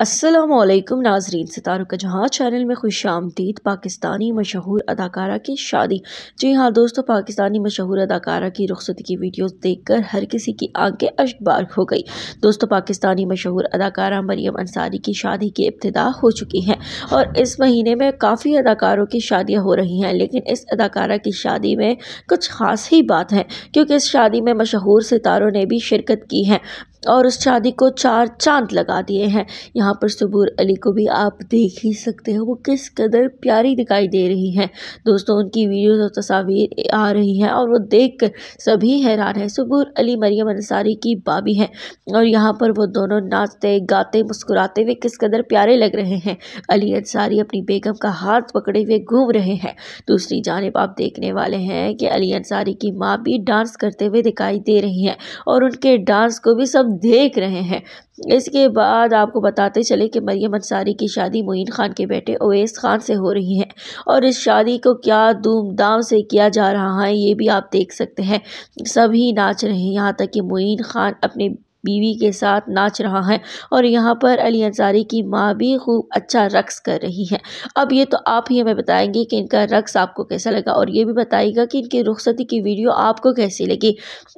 السلام علیکم ناظرین، ستاروں کا جہاں چینل میں خوش آمدید پاکستانی مشہور اداکارہ کی شادی۔ جی ہاں دوستو، پاکستانی مشہور اداکارہ کی رخصتی کی ویڈیوز دیکھ کر ہر کسی کی آنکھیں اشکبار ہو گئی۔ دوستو، پاکستانی مشہور اداکارہ مریم انصاری کی شادی کی ابتدا ہو چکی ہے اور اس مہینے میں کافی اداکاروں کی شادیاں ہو رہی ہیں، لیکن اس اداکارہ کی شادی میں کچھ خاص ہی بات ہے، کیونکہ اس شادی میں مشہور ستاروں نے بھی شرکت کی ہے۔ اور اس شادی کو چار چاند لگا دیے ہیں۔ یہاں پر صبور علی کو بھی آپ دیکھ ہی سکتے ہیں۔ وہ کس قدر پیاری دکھائی دے رہی ہیں۔ دوستوں ان کی ویڈیوز اور تصاویر آ رہی ہیں اور وہ دیکھ کر سبھی حیران ہیں۔ صبور علی مریم انصاری کی بابی ہیں اور یہاں پر وہ دونوں ناچتے، گاتے، مسکراتے ہوئے کس قدر پیارے لگ رہے ہیں۔ علی انصاری اپنی بیگم کا ہاتھ پکڑے ہوئے گھوم رہے ہیں۔ دوسری جانب آپ دیکھنے والے ہیں کہ علی انصاری کی ماں بھی ڈانس کرتے ہوئے دکھائی دے رہی ہیں اور ان کے ڈانس کو بھی سب دیکھ رہے ہیں۔ اس کے بعد آپ کو بتاتے چلے کہ مریم انصاری کی شادی معین خان کے بیٹے اویس خان سے ہو رہی ہے اور اس شادی کو کیا دھوم دھام سے کیا جا رہا ہے یہ بھی آپ دیکھ سکتے ہیں۔ سبھی ناچ رہے ہیں یہاں تک کہ معین خان اپنے بیوی کے ساتھ ناچ رہا ہے اور یہاں پر علی انصاری کی ماں بھی خوب اچھا رقص کر رہی ہے۔ اب یہ تو آپ ہی ہمیں بتائیں گے کہ ان کا رقص آپ کو کیسا لگا اور یہ بھی بتائیے گا کہ ان کی رخصتی کی ویڈیو آپ کو کیسی لگی۔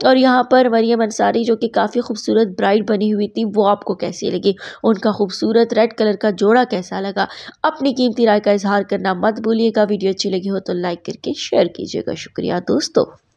اور یہاں پر مریم انصاری جو کہ کافی خوبصورت برائڈ بنی ہوئی تھی وہ آپ کو کیسی لگی؟ ان کا خوبصورت ریڈ کلر کا جوڑا کیسا لگا؟ اپنی قیمتی رائے کا اظہار کرنا مت بھولیے گا۔ ویڈیو اچھی لگی ہو تو لائک کر کے شیئر کیجیے گا۔ شکریہ دوستو۔